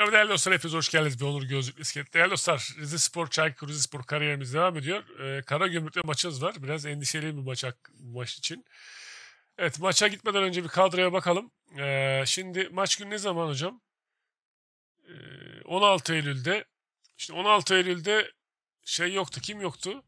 Evet değerli dostlar hepiniz hoş geldiniz. Bir Onur Gözlük İskelet. Değerli dostlar Rize Spor, Çaykur Rize Spor kariyerimiz devam ediyor. Ee, Kara Gümrük'te maçımız var. Biraz endişeli bir maç, maç için. Evet maça gitmeden önce bir kadroya bakalım. Ee, şimdi maç günü ne zaman hocam? Ee, 16 Eylül'de. İşte 16 Eylül'de şey yoktu. Kim yoktu?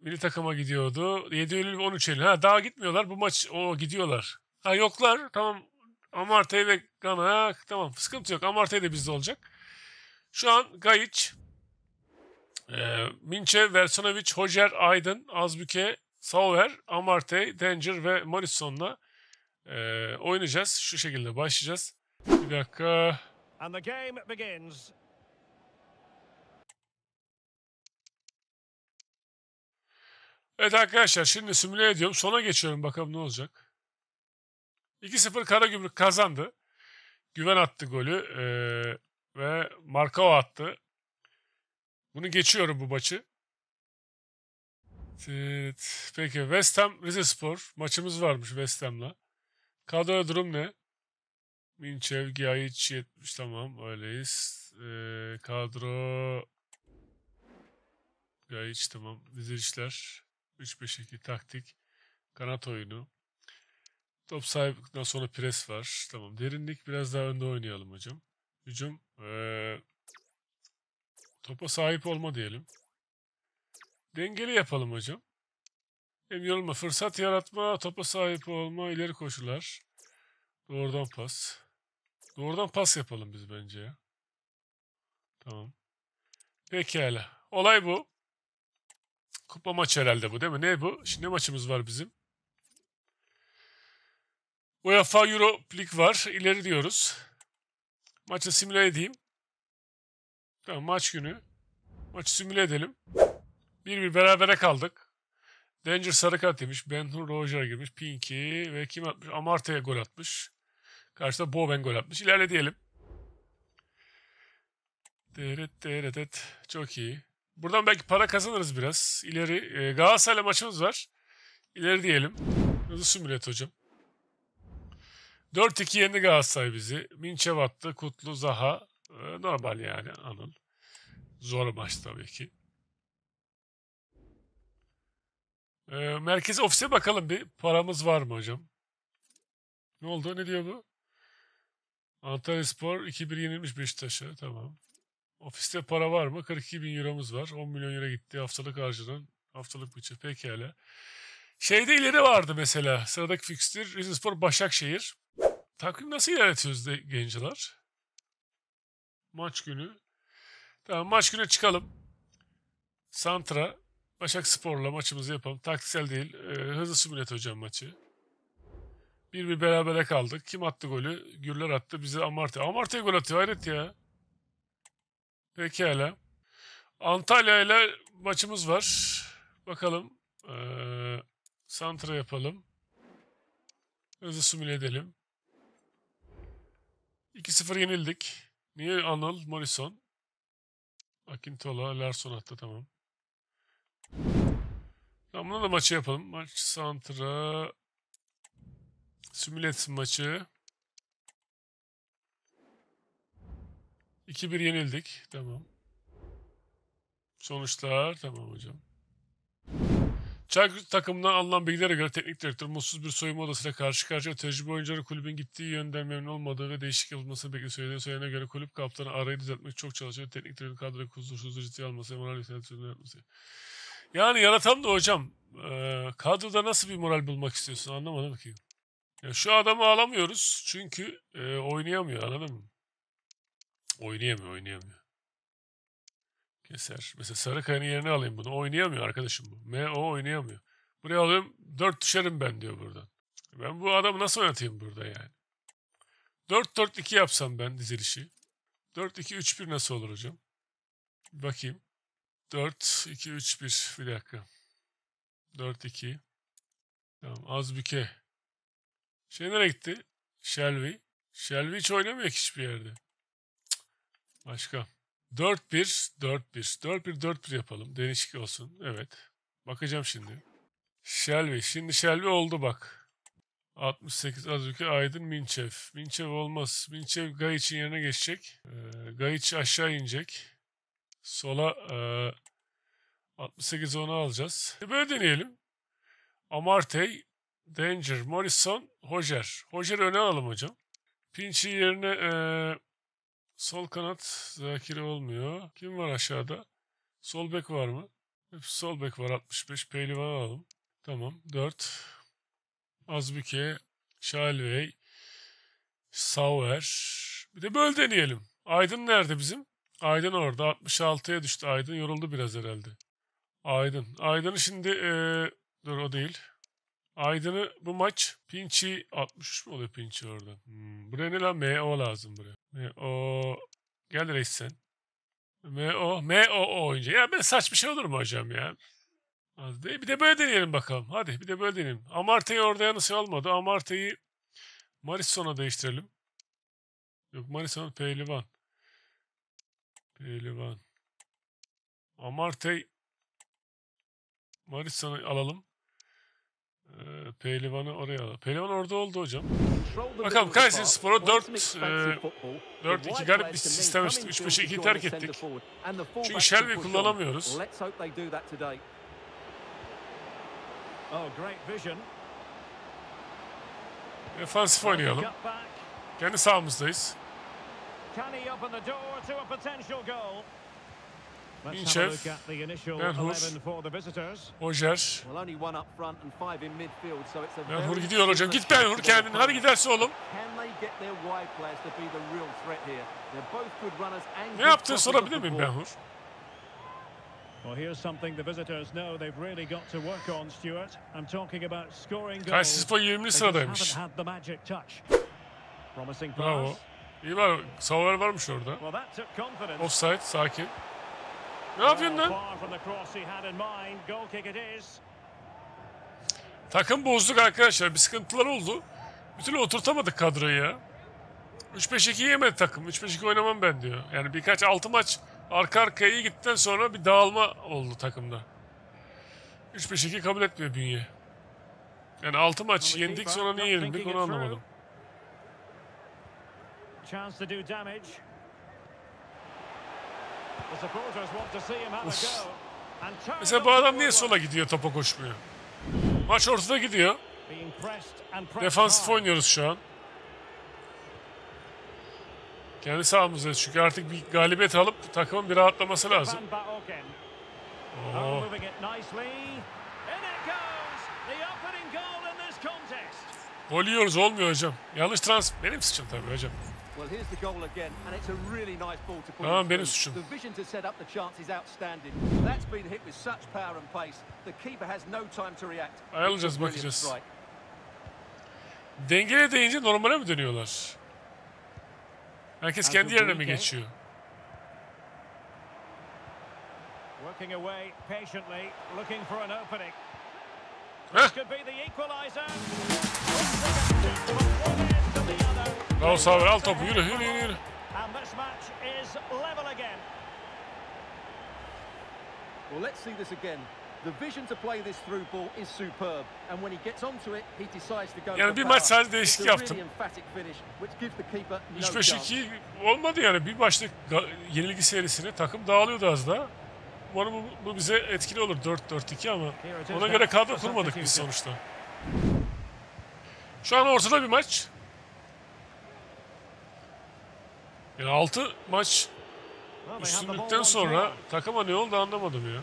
Milli takıma gidiyordu. 7 Eylül ve 13 Eylül. Ha daha gitmiyorlar. Bu maç o gidiyorlar. Ha yoklar. Tamam Amartey ve Gana. Tamam sıkıntı yok. Amartey de bizde olacak. Şu an Gayic, e, Minçe, Versonovic, Hojer, Aydın, Azbüke, Sauer, Amartey, Danger ve Morrison'la e, oynayacağız. Şu şekilde başlayacağız. Bir dakika. And the game begins. Evet arkadaşlar şimdi simüle ediyorum. Sona geçiyorum bakalım ne olacak. 2-0 Karagümrük kazandı. Güven attı golü ee, ve Markao attı. Bunu geçiyorum bu maçı. Evet, peki West Ham Rizespor maçımız varmış West Ham'la. Kadro durum ne? Minçev, Giyayic 70 tamam öyleyiz. Ee, kadro Giyayic tamam. Dizilişler 3-5-2 taktik. Kanat oyunu. Top sahiplikten sonra pres var. Tamam. Derinlik biraz daha önde oynayalım hocam. Hücum. Ee, topa sahip olma diyelim. Dengeli yapalım hocam. Hem yorulma, fırsat yaratma, topa sahip olma, ileri koşular. Doğrudan pas. Doğrudan pas yapalım biz bence ya. Tamam. Pekala. Olay bu. Kupa maçı herhalde bu değil mi? Ne bu? Şimdi ne maçımız var bizim? UEFA Euro Lig var. İleri diyoruz. Maçı simüle edeyim. Tamam maç günü. Maçı simüle edelim. Bir bir berabere kaldık. Danger sarı kart yemiş. Ben Hur Roger girmiş. Pinky ve kim atmış? Amartya gol atmış. Karşıda Bowen gol atmış. İlerleyelim. Deret deret et. Çok iyi. Buradan belki para kazanırız biraz. İleri. E, Galatasaray'la maçımız var. İleri diyelim. Hızlı simület hocam. 4-2 yendi Galatasaray bizi. Minçev attı. Kutlu, Zaha. E, normal yani Anıl. Zor maç tabii ki. E, merkez ofise bakalım bir. Paramız var mı hocam? Ne oldu? Ne diyor bu? Antalya Spor 2-1 yenilmiş Beşiktaş'a. Tamam. Ofiste para var mı? 42 bin euromuz var. 10 milyon euro gitti haftalık harcanan. Haftalık bütçe pekala. Şeyde ileri vardı mesela. Sıradaki fikstür Rizespor Başakşehir. Takvim nasıl ilerletiyoruz de gençler? Maç günü. Tamam maç günü çıkalım. Santra. Başak Spor'la maçımızı yapalım. Taktiksel değil. E, hızlı simülat hocam maçı. Bir bir berabere kaldık. Kim attı golü? Gürler attı. Bize Amartya. Amartya gol atıyor. Hayret ya. Pekala. Antalya ile maçımız var. Bakalım. Ee, Santra yapalım. Hızlı simüle edelim. 2-0 yenildik. Niye Anıl, Morrison? Akintola, Larson attı tamam. Tamam buna da maçı yapalım. Maç Santra. Simüle etsin maçı. 2-1 yenildik. Tamam. Sonuçlar tamam hocam. Çaykur takımından alınan bilgilere göre teknik direktör mutsuz bir soyunma odasıyla karşı karşıya tecrübe oyuncuları kulübün gittiği yönden memnun olmadığı ve değişik yapılmasını beklediği söylediği söylene göre kulüp kaptanı arayı düzeltmek çok çalışıyor. Teknik direktörün kadroyu kusursuzluğu ciddiye alması, moral yükseltmesi yapması. Yani yaratam da hocam e, kadroda nasıl bir moral bulmak istiyorsun anlamadım ki. Ya şu adamı alamıyoruz çünkü e, oynayamıyor anladın mı? Oynayamıyor, oynayamıyor. Keser. Mesela Sarıkaya'nın yerine alayım bunu. Oynayamıyor arkadaşım bu. M.O. oynayamıyor. Buraya alıyorum. Dört düşerim ben diyor buradan. Ben bu adamı nasıl oynatayım burada yani? 4-4-2 yapsam ben dizilişi. 4-2-3-1 nasıl olur hocam? Bakayım. 4-2-3-1. Bir dakika. 4-2. Tamam. Az büke. Şey nereye gitti? Shelby. Shelby hiç oynamıyor ki hiçbir yerde. Başka. 4-1, 4-1. 4-1, 4-1 yapalım. Değişik olsun. Evet. Bakacağım şimdi. Shelby. Şimdi Shelby oldu bak. 68 Azuki Aydın Minçev. Minçev olmaz. Minçev Gayiç'in yerine geçecek. Ee, Gayiç aşağı inecek. Sola e, 68 onu alacağız. E, böyle deneyelim. Amartey, Danger, Morrison, Hojer. Hojer'i öne alalım hocam. Pinç'i yerine e, sol kanat Zakiri olmuyor. Kim var aşağıda? Sol bek var mı? Hep sol bek var 65. Pehlivan alalım. Tamam. 4. Azbüke, Şalvey, Sauer. Bir de böyle deneyelim. Aydın nerede bizim? Aydın orada. 66'ya düştü. Aydın yoruldu biraz herhalde. Aydın. Aydın'ı şimdi eee, dur o değil. Aydın'ı bu maç Pinçi 63 mu oluyor Pinçi orada? Hmm, buraya ne lan? MO lazım buraya. MO gel reis sen. MO MO oyuncu. Ya ben saçma şey olur mu hocam ya? Hadi bir de böyle deneyelim bakalım. Hadi bir de böyle deneyelim. Amarte'yi orada yanısı olmadı. Amarte'yi Marisson'a değiştirelim. Yok Marisson Pehlivan. Pehlivan. Amartey Marisson'u alalım. Ee, Pehlivan'ı oraya alalım. Pehlivan orada oldu hocam. Bakalım Kayseri Spor'a 4 4-2 garip bir sistem işte 3-5-2'yi terk ettik. Çünkü Shelby'i kullanamıyoruz. Oh, great vision. Defansif oynayalım. Kendi sahamızdayız. Can he open the door to a potential goal? Minchev, look at the initial Ben Hur. 11 for the visitors. Hojer. Well, only one up front and five in midfield, so it's a Ben Hur very gidiyor hocam. Git Ben Hur chance to their kendin. Hadi giderse oğlum. Ne yaptığını sorabilir miyim ball. Ben Hur? Well, here's something the visitors know they've really got to work on, Stuart. I'm talking about scoring Kayseri goals. Spor 20. They just sıradaymış. haven't had the magic touch. Promising Bravo. İyi var. Sauer varmış orada. Offside. Sakin. Ne yapıyorsun lan? Takım bozduk arkadaşlar. Bir sıkıntılar oldu. Bir türlü oturtamadık kadroyu ya. 3-5-2 yemedi takım. 3-5-2 oynamam ben diyor. Yani birkaç 6 maç arka arkaya iyi gittikten sonra bir dağılma oldu takımda. 3-5-2 kabul etmiyor bünye. Yani 6 maç yendik sonra niye yenildik onu anlamadım. Chance to do damage. The supporters want to see him have a Uf. go. And turn Mesela bu adam niye sola gidiyor topa koşmuyor? Maç ortada gidiyor. Defansif oynuyoruz şu an. Kendi sahamızdayız çünkü artık bir galibiyet alıp takımın bir rahatlaması lazım. Oo. Oh. Gol yiyoruz olmuyor hocam. Yanlış trans... Benim suçum tabii hocam. Well, here's the goal again, and it's a really nice ball to put Tamam, in benim suçum. The vision to set up the chance is outstanding. That's been hit with such power and pace. The keeper has no time to react. Ayarlayacağız, It's a brilliant bakacağız. strike. Dengeye deyince normale mi dönüyorlar? Herkes kendi yerine mi Azubuike. geçiyor? Working away patiently, looking for an opening. Heh. Could be the equaliser. other. Bravo Saver al topu yürü yürü yürü. Well, let's see this again. The vision to play this through ball is superb, and when he gets onto it, he decides to go Yani bir maç sadece a yaptım. really emphatic finish, which gives the keeper no chance. 3-5-2 olmadı yani. Bir başlık yenilgi serisine takım dağılıyordu az daha. Umarım bu, bu bize etkili olur 4-4-2 ama ona göre kadro kurmadık biz sonuçta. Şu an ortada bir maç. Yani 6 maç üstünlükten sonra more. takıma ne oldu anlamadım ya.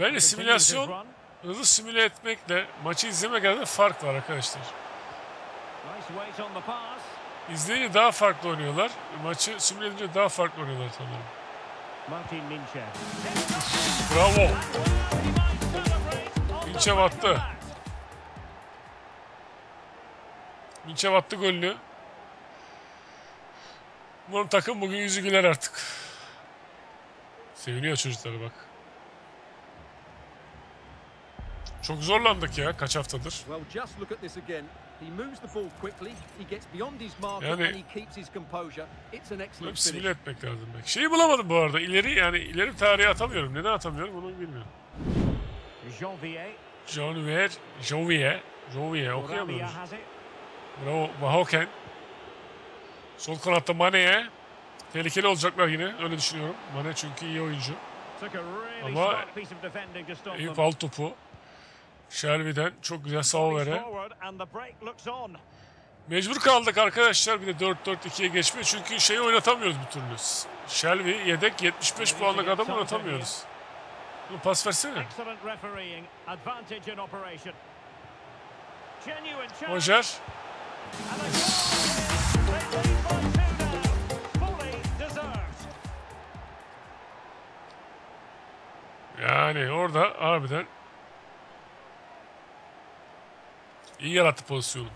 Bence simülasyon run. hızlı simüle etmekle maçı izlemek arasında fark var arkadaşlar. İzleyince daha farklı oynuyorlar. Maçı simüle edince daha farklı oynuyorlar sanırım. Bravo. Back attı. Minçev attı golünü. Umarım takım bugün yüzü güler artık. Seviniyor çocukları bak. Çok zorlandık ya kaç haftadır. Well, just look at this again. He moves the ball quickly, he gets beyond his marker, Yani- and he keeps his composure. It's an Hep excellent simüle etmek lazım belki. Şeyi bulamadım bu arada. İleri yani ileri tarihe atamıyorum. Neden atamıyorum onu bilmiyorum. Janvier. Janvier, Janvier. Jovi'ye okuyamıyoruz. Bravo. Mahoken. Sol kanatta Mane'ye. Tehlikeli olacaklar yine. Öyle düşünüyorum. Mane çünkü iyi oyuncu. Ama them. bal topu. Shelby'den çok güzel sağ Volleys vere. forward and the break looks on. Mecbur kaldık arkadaşlar bir de 4-4-2'ye geçmeye çünkü şeyi oynatamıyoruz bir türlü. Shelby yedek 75 puanlık adam oynatamıyoruz. Bunu pas versene. Excellent Yani orada harbiden iyi yarattı pozisyonu.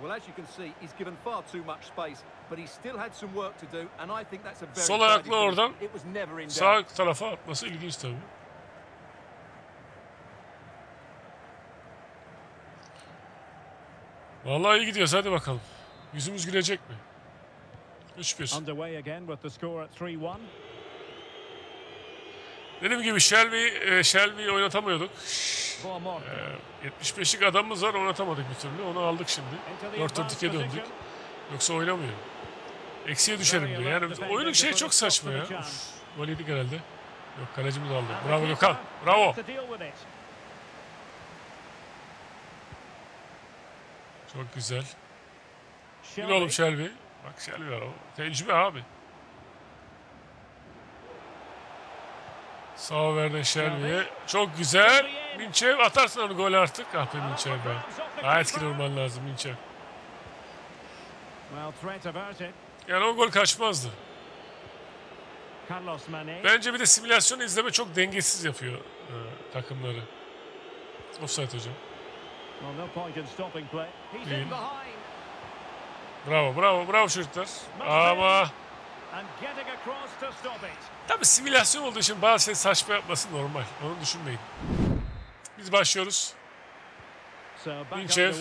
Well, as you can see, he's given far too much space, but he still had some work to do, and I think that's a very Sol finish. oradan. Sağ tarafa atması ilginç tabii. Vallahi iyi gidiyoruz hadi bakalım. Yüzümüz gülecek mi? 3-1. Underway again with the score at 3-1. Dediğim gibi Shelby, e, Shelby'yi oynatamıyorduk. E, 75'lik adamımız var oynatamadık bir türlü. Onu aldık şimdi. Into the advanced 4-4-2'ye döndük. Yoksa oynamıyor. Eksiye düşerim diyor. Yani oyunun şeyi çok saçma ya. Uf, gol yedik herhalde. Yok kalecimiz aldı. Bravo Gökhan. Bravo. Çok güzel. Yürü Shelby. oğlum Shelby. Bak Shelby var o. Tecrübe abi. Sağ verdi Shelby'ye. Çok güzel. Minçev atarsın onu gol artık. Ah be Minçev be. Daha etkili olman lazım Minçev. Yani o gol kaçmazdı. Bence bir de simülasyon izleme çok dengesiz yapıyor e, takımları. Offside hocam. Well, Bravo bravo bravo çocuklar. Ama tabii simülasyon olduğu için bazı şey saçma yapması normal. Onu düşünmeyin. Biz başlıyoruz. Minchev,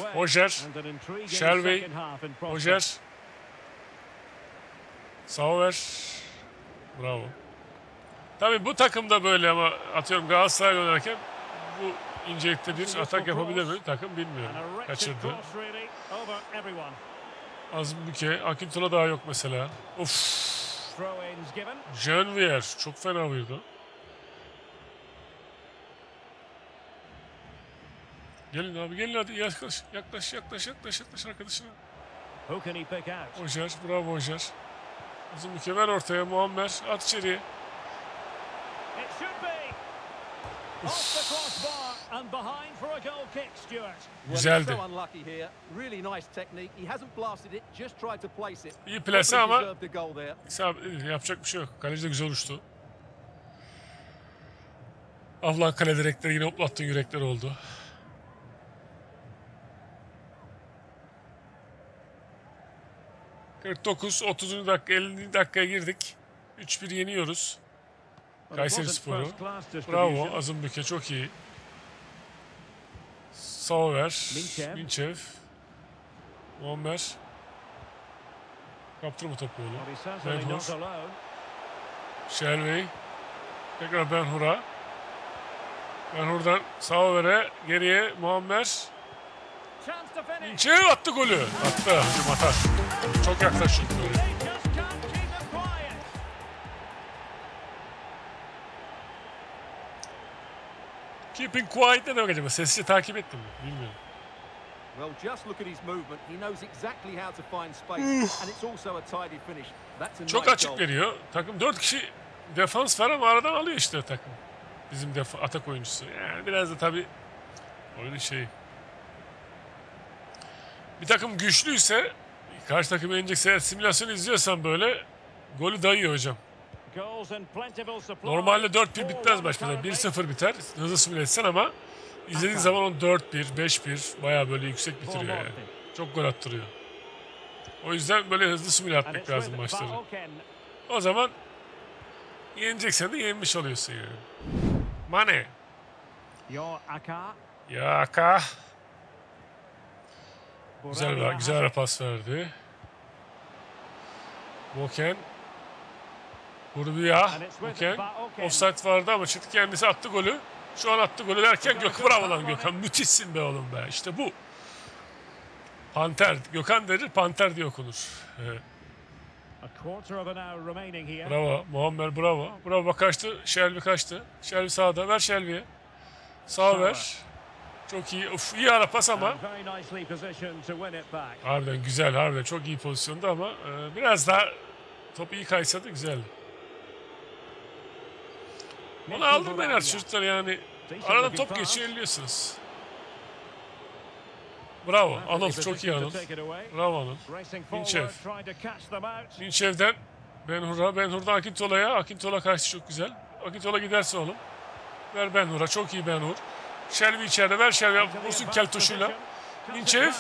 intriguing Shelby. Roger. Sauer. Bravo. Tabii bu takımda böyle ama atıyorum Galatasaray oynarken bu incelikte bir atak yapabilir mi? Takım bilmiyorum. Kaçırdı. Everyone. Azmbüke. Akintola daha yok mesela. Of. Janvier. Çok fena vurdu. Gelin abi gelin hadi yaklaş yaklaş yaklaş yaklaş yaklaş arkadaşına. Hojer bravo Hojer. Azmbüke ver ortaya Muammer at içeriye. It should be. Off the crossbar and behind for a goal kick, Stuart. Well, Güzeldi. so unlucky here. Really nice technique. He hasn't blasted it, just tried to place it. İyi plase ama deserved a goal there. İsabet- yapacak bir şey yok. Kaleci de güzel uçtu. Allah kale direkleri yine hoplattın yürekler oldu. ...49, 30. dakika, 50. dakikaya girdik. 3-1 yeniyoruz. Kayseri Sporu. Bravo, Azımbüke çok iyi. Sauer, Minçev. Minçev, Muammer. Kaptır mı topu oğlum? Well, he's certainly Ben not Hur. alone. Shelby. Tekrar Ben Hur'a. Ben Hur'dan Sauer'e geriye Muammer. İnçe attı golü. Attı. Hücum atar. Çok yaklaşık golü. Keeping quiet ne demek acaba? Sesli takip ettim mi? Bilmiyorum. Well, just look at his movement. He knows exactly how to find space, and it's also a tidy finish. That's a Çok açık veriyor. Takım 4 kişi defans var ama aradan alıyor işte takım. Bizim defa, atak oyuncusu. Yani biraz da tabii oyunun şeyi. Bir takım güçlüyse karşı takım yenecekse eğer simülasyon izliyorsan böyle golü dayıyor hocam. Normalde 4-1 bitmez 4-1 maçta. currently. 1-0 biter. Hızlı simüle etsen ama izlediğin zaman onu 4-1, 5-1 baya böyle yüksek bitiriyor yani. Çok gol attırıyor. O yüzden böyle hızlı simüle atmak lazım maçları. O zaman yeneceksen de yenmiş oluyorsun yani. Mane. Yaka. Güzel, güzel pas verdi. Boken. Boken. Vaoken. Offside vardı ama çıktı kendisi attı golü. Şu an attı golü derken Gök bravo lan Gökhan. Müthişsin be oğlum be. İşte bu. Panter. Gökhan denir panter diye okunur. Evet. Bravo. Muammer bravo. Bravo bak kaçtı. Shelby kaçtı. Shelby sağda. Ver Shelby'ye. Sağ ver. Çok iyi. Uf iyi ara pas ama. Harbiden güzel. Harbiden çok iyi pozisyonda ama e, biraz daha top iyi kaysa da güzel. Onu aldım ben artık çocuklar yani. Arada top geçiyor elliyorsunuz. Bravo. Anıl çok iyi Anıl. Bravo Anıl. Out. Minçev'den Benhur'a. Benhur'dan Akintola'ya. Akintola kaçtı çok güzel. Akintola giderse oğlum. Ver Benhur'a. Çok iyi Benhur. Shelby içeride. Ver Shelby. Vursun keltoşuyla. Minçev.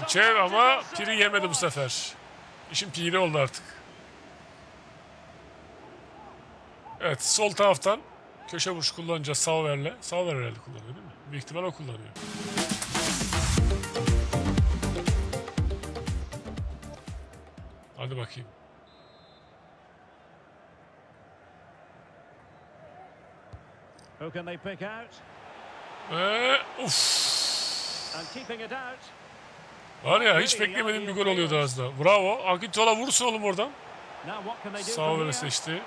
Minçev ama piri yemedi bu sefer. İşin piri oldu artık. Evet sol taraftan köşe vuruş kullanacağız Sauer'le. Sauer herhalde kullanıyor değil mi? Büyük ihtimal o kullanıyor. Hadi bakayım. Who can they pick out? Ve uf. And keeping it out. Var ya hiç beklemediğim bir gol oluyordu az daha. Bravo. Akintola vursun oğlum oradan. From Sauer'ı seçti.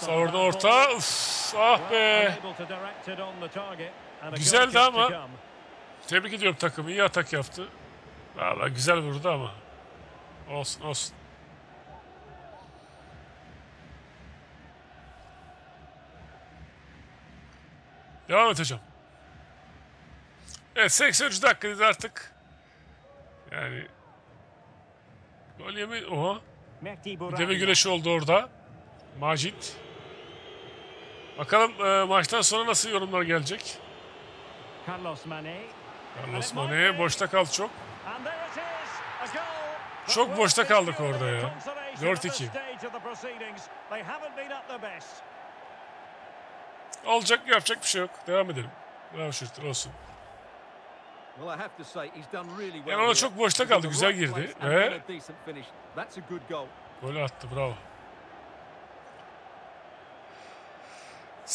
That orta. Uf. Ah be. Güzeldi ama-. Tebrik ediyorum takımı. İyi atak yaptı. Valla güzel vurdu ama. Olsun olsun. Devam et hocam. Evet 83 dakikadayız artık. Yani Gol yemi... Oha. Mehdi Deve güreşi oldu orada. Macit. Bakalım e, maçtan sonra nasıl yorumlar gelecek. Carlos Mané. Carlos Mane boşta kaldı çok. Çok boşta kaldık orada ya. consolation at 4-2. this stage of the proceedings? They haven't been at their best. Olacak yapacak bir şey yok. Devam edelim. Bravo Şürtür olsun. Well, I have to say he's done really well. Yani ona çok boşta kaldı, güzel girdi ve-. Golü attı bravo.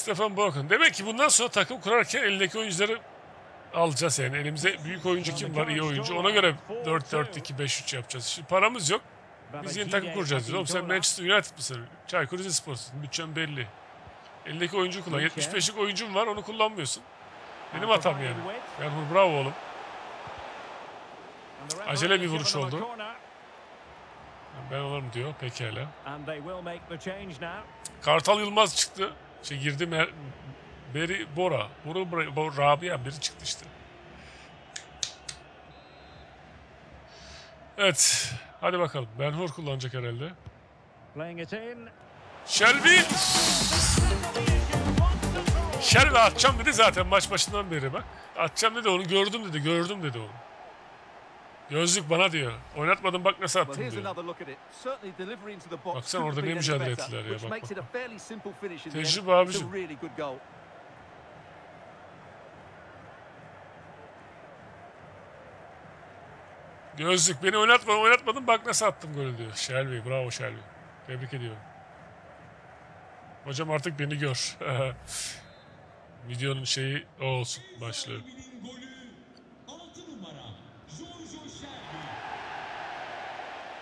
Stefan Borkan. Demek ki bundan sonra takım kurarken elindeki oyuncuları alacağız yani. Elimize büyük oyuncu kim var iyi oyuncu. Ona göre 4-4-2-5-3 yapacağız. Şimdi paramız yok. Biz yeni takım kuracağız. Oğlum sen Manchester United mısın? Çaykur Rizespor'sun. Bütçen belli. Elindeki oyuncu kullan. 75'lik oyuncum var onu kullanmıyorsun. Benim hatam yani. Benhur bravo oğlum. Acele bir vuruş oldu. Ben alırım diyor. Pekala. Kartal Yılmaz çıktı. Şey girdi Mer Beri Bora. Bora, Bora, Bora Rabia biri çıktı işte. Evet. Hadi bakalım. Ben Hur kullanacak herhalde. Shelby. Shelby atacağım dedi zaten maç başından beri bak. Atacağım dedi onu gördüm dedi. Gördüm dedi onu. Gözlük bana diyor. Oynatmadım bak nasıl attım diyor. Baksana orada ne mücadele ettiler ya, bak, bak. Tecrübe abicim. Gözlük beni oynatma oynatmadın bak nasıl attım golü diyor. Shelby bravo Shelby. Tebrik ediyorum. Hocam artık beni gör. Videonun şeyi o olsun başlığı. Shelby'nin golü 6 numara Jojo Shelby. Joy Joy Shelby 5-2. It Bitti ends a bravo. victory for the home team. No complaints from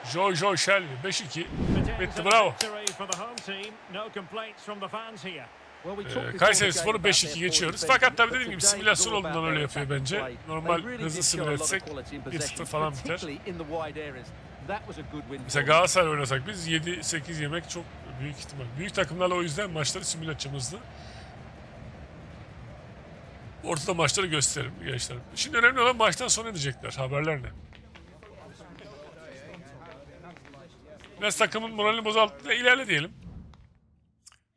the fans here. Well, we Ee, Kayseri Spor'u game about 5-2 their geçiyoruz. Fakat tabii dediğim gibi simülasyon olduğundan öyle yapıyor bence. Normal hızlı simüle etsek quality in 1-0 possession, falan biter. Mesela. Galatasaray oynasak biz 7-8 yemek çok büyük ihtimal. Büyük takımlarla o yüzden maçları simüle hızlı. Ortada maçları gösteririm gençler. Şimdi önemli olan maçtan sonra diyecekler. Haberler ne? Biraz takımın moralini bozalttı da ilerle diyelim.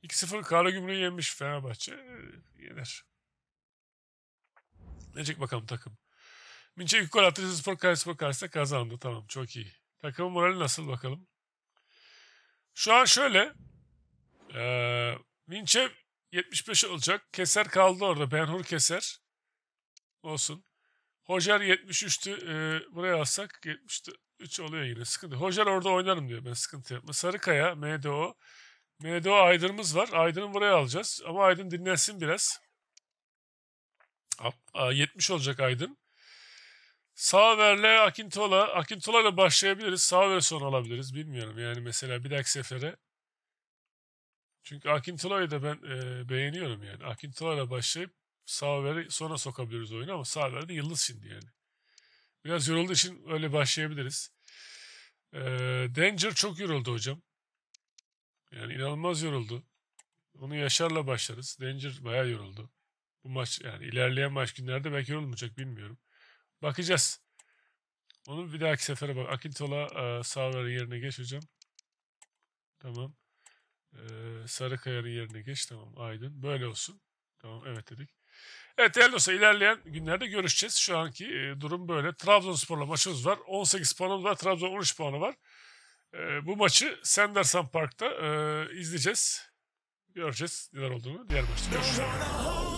2-0 Karagümrük'ü yenmiş Fenerbahçe. Ee, Yener. Necek bakalım takım. Minçe ilk gol attı. Spor Kayseri karşısında kazandı. Tamam çok iyi. Takımın morali nasıl bakalım. Şu an şöyle. Eee Minçev 75 olacak. Keser kaldı orada. Benhur Keser. Olsun. Hojer 73'tü. Eee, buraya alsak 73 oluyor yine. Sıkıntı. Hojer orada oynarım diyor. Ben sıkıntı yapma. Sarıkaya, MDO, MDO Aydın'ımız var. Aydın'ı buraya alacağız. Ama Aydın dinlensin biraz. Aa, aa, 70 olacak Aydın. Saver'le Akintola. Akintola'yla başlayabiliriz. Saver'i son alabiliriz. Bilmiyorum yani mesela bir dahaki sefere. Çünkü Akintola'yı da ben e, beğeniyorum yani. Akintola'yla başlayıp Saver'i sona sokabiliriz oyunu ama Saver de yıldız şimdi yani. Biraz yorulduğu için öyle başlayabiliriz. E, Danger çok yoruldu hocam. Yani inanılmaz yoruldu. Onu Yaşar'la başlarız. Danger bayağı yoruldu. Bu maç yani ilerleyen maç günlerde belki yorulmayacak bilmiyorum. Bakacağız. Onu bir dahaki sefere bak. Akintola e, Saver'in yerine geç hocam. Tamam. E, Sarıkaya'nın yerine geç. Tamam Aydın. Böyle olsun. Tamam evet dedik. Evet değerli dostlar ilerleyen günlerde görüşeceğiz. Şu anki e, durum böyle. Trabzonspor'la maçımız var. 18 puanımız var. Trabzon 13 puanı var. E, bu maçı Sanderson Park'ta e, izleyeceğiz. Göreceğiz neler olduğunu. Diğer maçta görüşürüz.